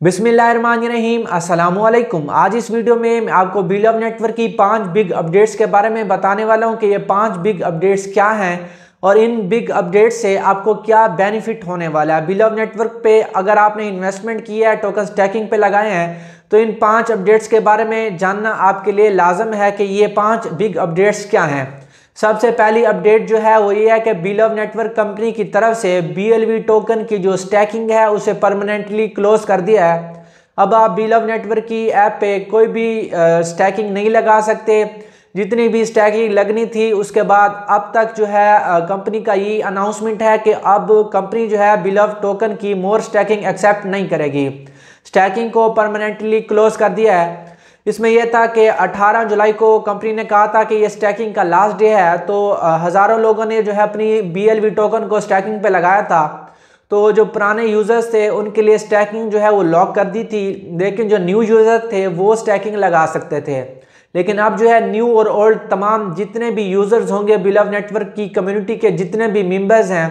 बिस्मिल्लाहिर्रहमानिर्रहीम। अस्सलाम आज इस वीडियो में मैं आपको बिलव नेटवर्क की पाँच बिग अपडेट्स के बारे में बताने वाला हूँ कि ये पाँच बिग अपडेट्स क्या हैं और इन बिग अपडेट से आपको क्या बेनिफिट होने वाला है। बिलव नेटवर्क पे अगर आपने इन्वेस्टमेंट किया है, टोकन स्टैकिंग पे लगाए हैं तो इन पाँच अपडेट्स के बारे में जानना आपके लिए लाजम है कि ये पाँच बिग अपडेट्स क्या हैं। सबसे पहली अपडेट जो है वो ये है कि बिलव नेटवर्क कंपनी की तरफ़ से बीएलवी टोकन की जो स्टैकिंग है, उसे परमानेंटली क्लोज कर दिया है। अब आप बिलव नेटवर्क की ऐप पे कोई भी स्टैकिंग नहीं लगा सकते। जितनी भी स्टैकिंग लगनी थी, उसके बाद अब तक जो है कंपनी का ये अनाउंसमेंट है कि अब कंपनी जो है बिलव टोकन की मोर स्टैकिंग एक्सेप्ट नहीं करेगी। स्टैकिंग को परमानेंटली क्लोज कर दिया है। इसमें यह था कि 18 जुलाई को कंपनी ने कहा था कि ये स्टैकिंग का लास्ट डे है तो हज़ारों लोगों ने जो है अपनी BLV टोकन को स्टैकिंग पे लगाया था। तो जो पुराने यूज़र्स थे, उनके लिए स्टैकिंग जो है वो लॉक कर दी थी, लेकिन जो न्यू यूज़र थे, वो स्टैकिंग लगा सकते थे। लेकिन अब जो है न्यू और ओल्ड तमाम जितने भी यूज़र्स होंगे बिलव नेटवर्क की कम्युनिटी के जितने भी मेंबर्स हैं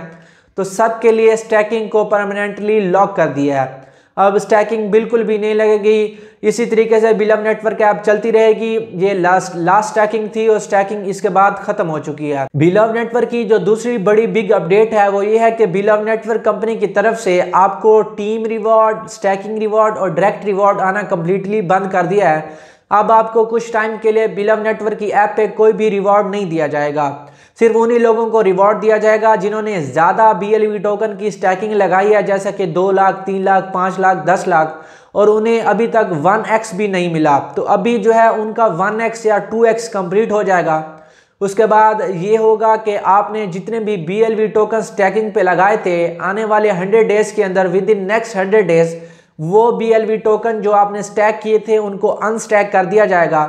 तो सब के लिए स्टैकिंग को परमानेंटली लॉक कर दिया है। अब स्टैकिंग बिल्कुल भी नहीं लगेगी। इसी तरीके से बिलम नेटवर्क ऐप चलती रहेगी। ये लास्ट लास्ट स्टैकिंग थी और स्टैकिंग इसके बाद खत्म हो चुकी है। बिलव नेटवर्क की जो दूसरी बड़ी बिग अपडेट है, वो ये है कि बिलव नेटवर्क कंपनी की तरफ़ से आपको टीम रिवॉर्ड स्टैकिंग रिवॉर्ड और डायरेक्ट रिवॉर्ड आना कम्प्लीटली बंद कर दिया है। अब आपको कुछ टाइम के लिए बिलव नेटवर्क की ऐप पे कोई भी रिवॉर्ड नहीं दिया जाएगा। सिर्फ़ उन्हीं लोगों को रिवॉर्ड दिया जाएगा जिन्होंने ज़्यादा BLV टोकन की स्टैकिंग लगाई है, जैसा कि दो लाख, तीन लाख, पाँच लाख, दस लाख, और उन्हें अभी तक वन एक्स भी नहीं मिला। तो अभी जो है उनका वन एक्स या टू एक्स कंप्लीट हो जाएगा। उसके बाद ये होगा कि आपने जितने भी B L V token staking पे लगाए थे, आने वाले हंड्रेड डेज़ के अंदर within next hundred days वो बी एल वी टोकन जो आपने स्टैक किए थे, उनको अनस्टैक कर दिया जाएगा।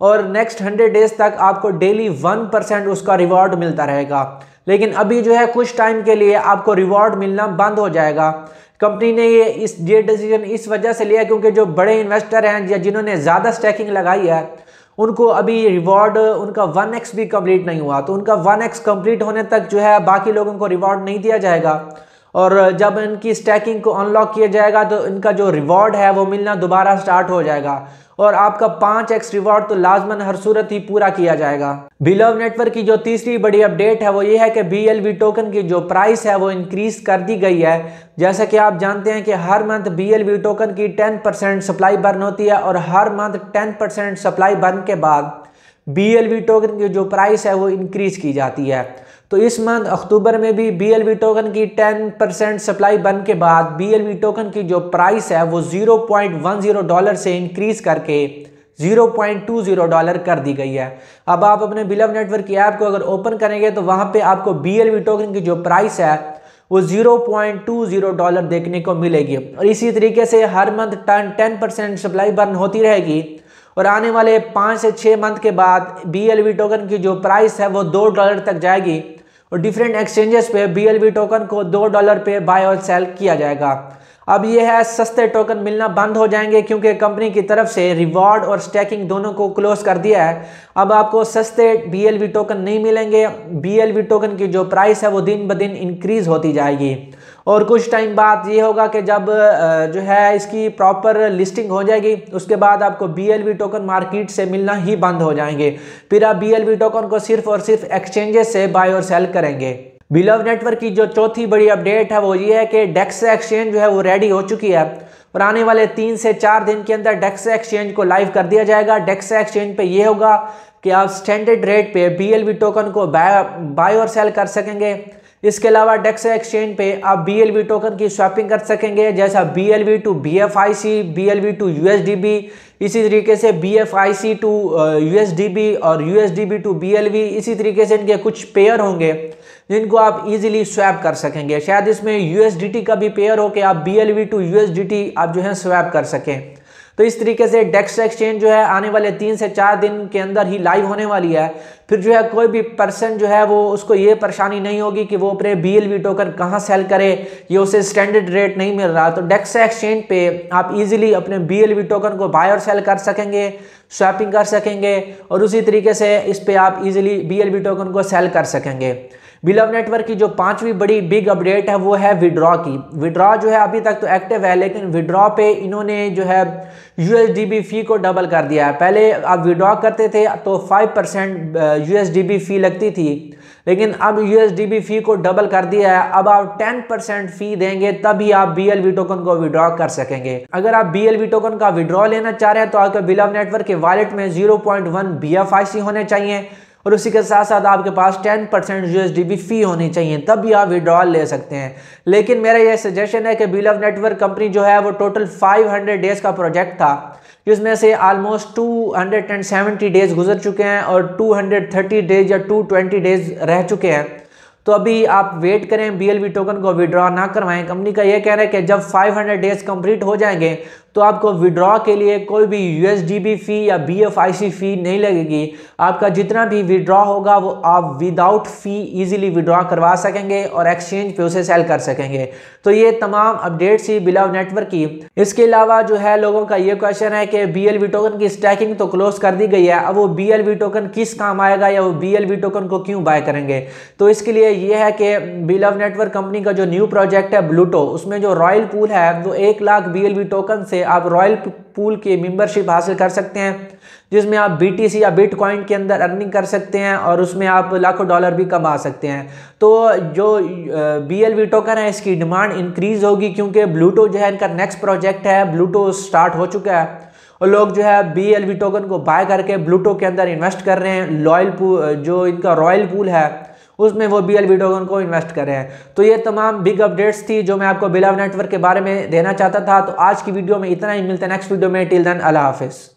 और नेक्स्ट हंड्रेड डेज़ तक आपको डेली वन परसेंट उसका रिवॉर्ड मिलता रहेगा। लेकिन अभी जो है, कुछ टाइम के लिए आपको रिवॉर्ड मिलना बंद हो जाएगा। कंपनी ने ये इस, ये डिसीज़न इस वजह से लिया क्योंकि जो बड़े इन्वेस्टर हैं या जिन्होंने ज़्यादा स्टैकिंग लगाई है, उनको अभी रिवॉर्ड उनका वन एक्स भी कंप्लीट नहीं हुआ। तो उनका वन एक्स कंप्लीट होने तक जो है, बाकी लोगों को रिवॉर्ड नहीं दिया जाएगा। और जब इनकी स्टैकिंग को अनलॉक किया जाएगा तो इनका जो रिवॉर्ड है, वो मिलना दोबारा स्टार्ट हो जाएगा। और आपका पाँच एक्स रिवॉर्ड तो लाजमन हर सूरत ही पूरा किया जाएगा। बिलव नेटवर्क की जो तीसरी बड़ी अपडेट है, वो ये है कि BLV टोकन की जो प्राइस है, वो इंक्रीज कर दी गई है। जैसा कि आप जानते हैं कि हर मंथ BLV टोकन की 10 परसेंट सप्लाई बर्न होती है और हर मंथ 10 परसेंट सप्लाई बर्न के बाद BLV टोकन की जो प्राइस है, वो इंक्रीज की जाती है। तो इस मंथ अक्टूबर में भी BLV टोकन की 10 परसेंट सप्लाई बन के बाद BLV टोकन की जो प्राइस है वो 0.10 डॉलर से इंक्रीज करके 0.20 डॉलर कर दी गई है। अब आप अपने बिलव नेटवर्क की ऐप को अगर ओपन करेंगे तो वहाँ पे आपको BLV टोकन की जो प्राइस है वो 0.20 डॉलर देखने को मिलेगी। और इसी तरीके से हर month ten percent supply burn होती रहेगी। और आने वाले पाँच से छः मंथ के बाद BLV टोकन की जो प्राइस है वो दो डॉलर तक जाएगी और डिफरेंट एक्सचेंजेस पे BLV टोकन को दो डॉलर पे बाय और सेल किया जाएगा। अब यह है सस्ते टोकन मिलना बंद हो जाएँगे क्योंकि कंपनी की तरफ़ से रिवॉर्ड और स्टैकिंग दोनों को क्लोज कर दिया है। अब आपको सस्ते BLV टोकन नहीं मिलेंगे। BLV टोकन की जो प्राइस है वो दिन ब दिन इंक्रीज होती जाएगी। और कुछ टाइम बाद ये होगा कि जब जो है इसकी प्रॉपर लिस्टिंग हो जाएगी, उसके बाद आपको BLV टोकन मार्केट से मिलना ही बंद हो जाएँगे। फिर आप BLV टोकन को सिर्फ़ और सिर्फ़ एक्सचेंजेस से बाय और सेल करेंगे। बिलव नेटवर्क की जो चौथी बड़ी अपडेट है, वो ये है कि डेक्स एक्सचेंज जो है वो रेडी हो चुकी है। और आने वाले तीन से चार दिन के अंदर डेक्स एक्सचेंज को लाइव कर दिया जाएगा। डेक्स एक्सचेंज पे ये होगा कि आप स्टैंडर्ड रेट पे बी टोकन को बाय और सेल कर सकेंगे। इसके अलावा डेक्स एक्सचेंज पे आप BLV टोकन की स्वैपिंग कर सकेंगे, जैसा B L V to B F I C B L V to U S D B इसी तरीके से B F I C to U S D B और U S D B to B L V इसी तरीके से इनके कुछ pair होंगे, जिनको आप इजीली स्वैप कर सकेंगे। शायद इसमें टी का भी पेयर हो कि आप वी टू टी आप जो है स्वैप कर सकें। तो इस तरीके से डेक्स एक्सचेंज जो है आने वाले तीन से चार दिन के अंदर ही लाइव होने वाली है। फिर जो है कोई भी पर्सन जो है वो उसको ये परेशानी नहीं होगी कि वो अपने बी एल वी टोकन कहाँ सेल करे, ये उसे स्टैंडर्ड रेट नहीं मिल रहा। तो डेक्स एक्सचेंज पे आप इजीली अपने बी एल वी टोकन को बाय और सेल कर सकेंगे स्वैपिंग कर सकेंगे और उसी तरीके से इस पर आप easily B L V token को सेल कर सकेंगे। बिलव नेटवर्क की जो पांचवी बड़ी बिग अपडेट है वो है विड्रॉ की। विड्रॉ जो है अभी तक तो एक्टिव है, लेकिन विड्रॉ पे इन्होंने जो है यूएसडीबी फ़ी को डबल कर दिया है। पहले आप विड्रॉ करते थे तो फाइव परसेंट यूएसडीबी फ़ी लगती थी। लेकिन अब यूएसडीबी फ़ी को डबल कर दिया है। अब आप टेन परसेंट फ़ी देंगे, तभी आप बीएलवी टोकन को विड्रॉ कर सकेंगे। अगर आप बीएलवी टोकन का विड्रॉ लेना चाह रहे हैं तो आपके बिलव नेटवर्क के वॉलेट में ज़ीरो पॉइंट वन बी होने चाहिए। और उसी के साथ साथ आपके पास 10 परसेंट यूएसडीबी फ़ी होनी चाहिए, तब भी आप विड्रॉल ले सकते हैं। लेकिन मेरा यह सजेशन है कि बिलव नेटवर्क कंपनी जो है, वो टोटल 500 डेज़ का प्रोजेक्ट था, जिसमें से ऑलमोस्ट 270 डेज़ गुजर चुके हैं और 230 डेज़ या 220 डेज़ रह चुके हैं। तो अभी आप वेट करें बीएलबी टोकन को विड्रॉ ना करवाएँ। कंपनी का यह कह रहा है कि जब 500 डेज़ कंप्लीट हो जाएँगे तो आपको विड्रॉ के लिए कोई भी यूएसडीबी फ़ी या बीएफआईसी फ़ी नहीं लगेगी। आपका जितना भी विड्रॉ होगा, वो आप विदाउट फ़ी इजीली विड्रॉ करवा सकेंगे और एक्सचेंज पे उसे सेल कर सकेंगे। तो ये तमाम अपडेट्स ही बिलाव नेटवर्क की। इसके अलावा जो है लोगों का ये क्वेश्चन है कि बी टोकन की स्टैकिंग तो क्लोज कर दी गई है। अब वो बी टोकन किस काम आएगा या वो बी टोकन को क्यों बाय करेंगे? तो इसके लिए ये है कि बिलव नेटवर्क कंपनी का जो न्यू प्रोजेक्ट है ब्लूटो उसमें जो रॉयल पूल है, वो एक लाख बी टोकन से आप रॉयल पूल की मेंबरशिप हासिल कर सकते हैं, जिसमें आप बीटीसी या बिटकॉइन के अंदर अर्निंग कर सकते हैं और उसमें आप लाखों डॉलर भी कमा सकते हैं। तो जो बी एल टोकन है, इसकी डिमांड इंक्रीज होगी क्योंकि ब्लूटो जो है, इनका नेक्स्ट प्रोजेक्ट है ब्लूटो स्टार्ट हो चुका है और लोग जो है बी एल टोकन को बाय करके ब्लूटो के अंदर इन्वेस्ट कर रहे हैं। लॉयल पूल जो इनका रॉयल पूल है उसमें वो बी एल वीडियोकॉन को इन्वेस्ट कर रहे हैं। तो ये तमाम बिग अपडेट्स थी जो मैं आपको बिलाव नेटवर्क के बारे में देना चाहता था। तो आज की वीडियो में इतना ही। मिलता है नेक्स्ट वीडियो में। टिल देन अल्लाह हाफिज़